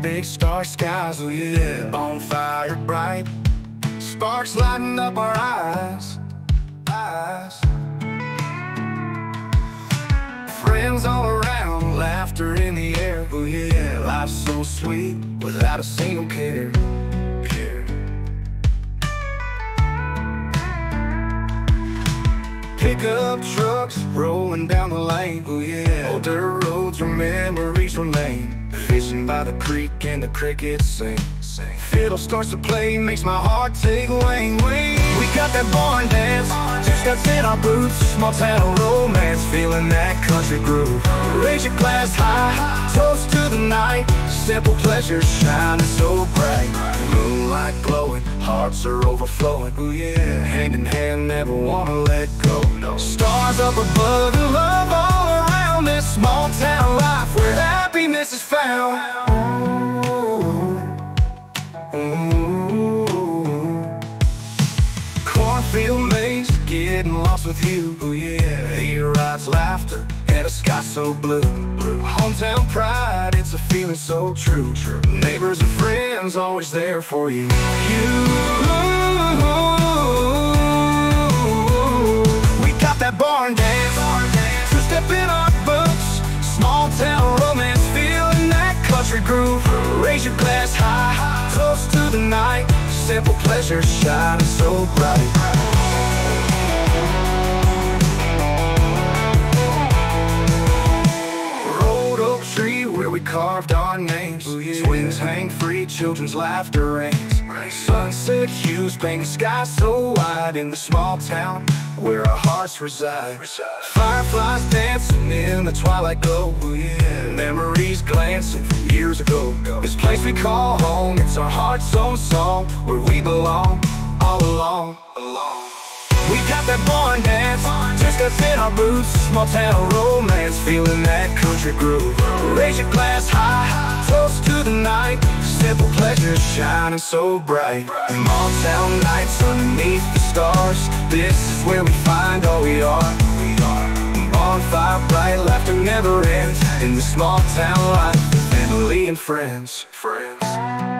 big star skies, oh yeah Bonfire bright. Sparks lighting up our eyes Eyes. Friends all around, laughter in the air, oh yeah Life's so sweet, without a single Care Pickup trucks rolling down the lane, oh yeah. Old dirt roads where memories remain Fishing by the creek and the crickets sing sing. Fiddle starts to play, makes my heart take wing, wing We got that barn dance, just got in our boots. Small town romance, feeling that country groove. Raise your glass high, toast to the night. Simple pleasures shining so bright. Moonlight glowing, hearts are overflowing. Ooh yeah, hand in hand, never wanna let go no. Stars up above and love all around This small town life where happiness is found. Cornfield maze, getting lost with you, oh yeah Here rides laughter, and a sky so blue, blue Hometown pride, it's a feeling so true, true. Neighbors and friends, always there for you. You barn dance, two step in our boots. Small town romance, feeling that country groove. Raise your glass high, toast to the night. Simple pleasures shining so bright. Rolled oak tree where we carved our names. Twins hang free, children's laughter rings Sunset hues paint the sky so wide In the small town where our hearts reside. Fireflies dancing in the twilight glow. Memories glancing from years ago. This place we call home, it's our heart's own song Where we belong, all along, we got that barn dance, just got in our boots Small town romance, feeling that country groove. Raise your glass high, toast to the night. Simple pleasures shining so bright. Small town nights underneath the stars. This is where we find all we are. Bonfire bright, laughter never ends. In the small town life, family and friends. Friends